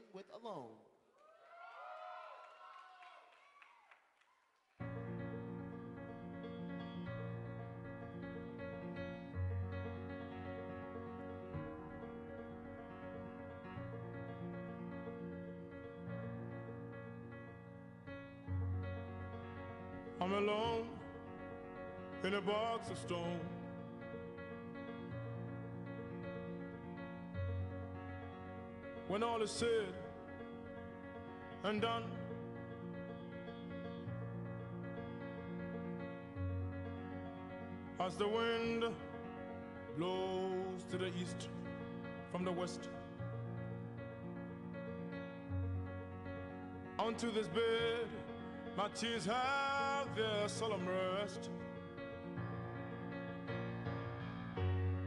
Sterling with Alone. I'm alone in a box of stone. When all is said and done, as the wind blows to the east from the west, onto this bed my tears have their solemn rest.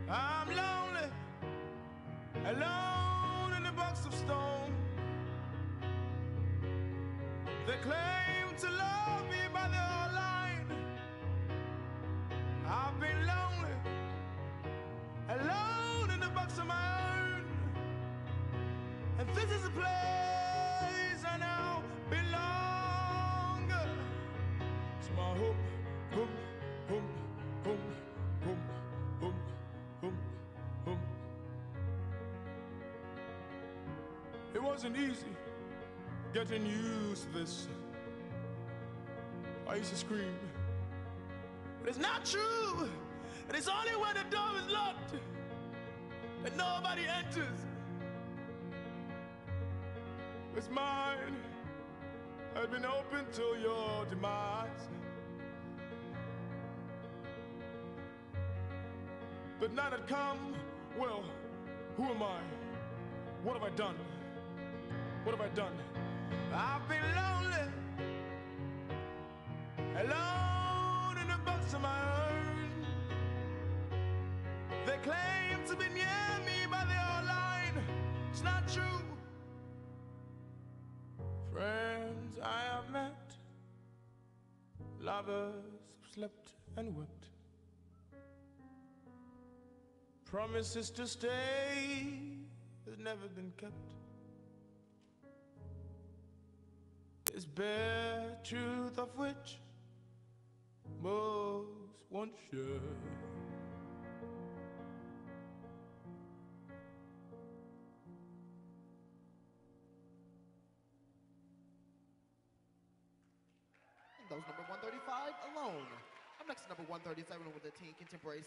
I'm lonely, alone box of stone. They claim to love me, but they're lying. I've been lonely, alone in a box of my own. And this is a place wasn't easy getting used to this. I used to scream. But it's not true. And it's only when the door is locked that nobody enters. It's mine had been open till your demise. But now that come, well, who am I? What have I done? What have I done? I've been lonely, alone in a box of my own. They claim to be near me, but they're all lying. It's not true. Friends I have met, lovers who slept and wept, promises to stay has never been kept. This bare truth of which most won't share. And those number 135, Alone. I'm next, to number 137 with the teen contemporary